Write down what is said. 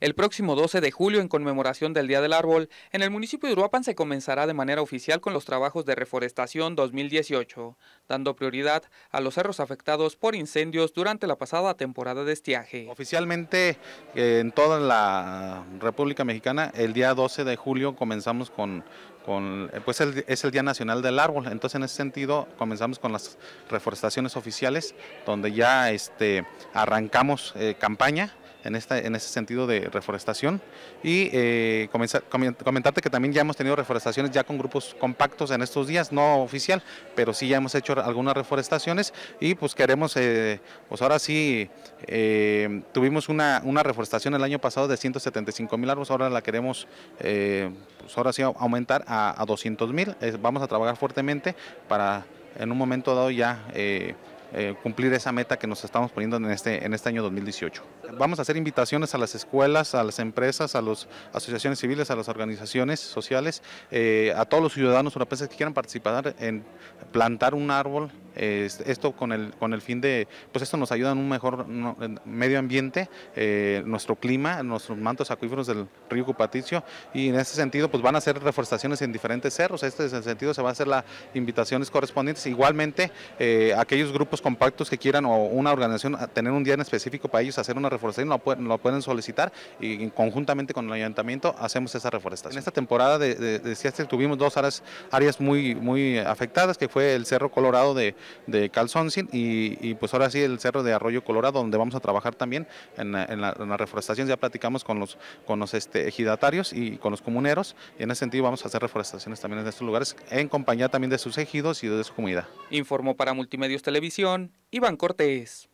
El próximo 12 de julio, en conmemoración del Día del Árbol, en el municipio de Uruapan se comenzará de manera oficial con los trabajos de reforestación 2018, dando prioridad a los cerros afectados por incendios durante la pasada temporada de estiaje. Oficialmente eh, en toda la República Mexicana, el día 12 de julio comenzamos con, eh, pues es el Día Nacional del Árbol, entonces en ese sentido comenzamos con las reforestaciones oficiales, donde ya este, arrancamos eh, campaña en, esta, en ese sentido de reforestación. Y eh, comentarte que también ya hemos tenido reforestaciones ya con grupos compactos en estos días, no oficial, pero sí ya hemos hecho algunas reforestaciones y pues queremos, eh, pues ahora sí, eh, tuvimos una, una, reforestación el año pasado de 175 mil árboles, ahora la queremos, pues ahora sí aumentar a, a 200 mil, vamos a trabajar fuertemente para en un momento dado ya eh, cumplir esa meta que nos estamos poniendo en este, en este año 2018. Vamos a hacer invitaciones a las escuelas, a las empresas, a las asociaciones civiles, a las organizaciones sociales, eh, a todos los ciudadanos europeos que quieran participar en plantar un árbol, esto con el, con el fin de, pues esto nos ayuda en un mejor medio ambiente, eh, nuestro clima, nuestros mantos acuíferos del río Cupaticio y en ese sentido pues van a hacer reforestaciones en diferentes cerros, este es el sentido se va a hacer las invitaciones correspondientes, igualmente aquellos grupos compactos que quieran o una organización tener un día en específico para ellos hacer una reforestación, lo pueden, lo pueden solicitar y conjuntamente con el ayuntamiento hacemos esa reforestación. En esta temporada de, de, tuvimos dos áreas, áreas muy, muy afectadas, que fue el Cerro Colorado de, de Calzoncin y, pues ahora sí el Cerro de Arroyo Colorado, donde vamos a trabajar también en la, reforestación. Ya platicamos con los, con los este, ejidatarios y con los comuneros y en ese sentido vamos a hacer reforestaciones también en estos lugares en compañía también de sus ejidos y de su comunidad. Informó para Multimedios Televisión Iván Cortés.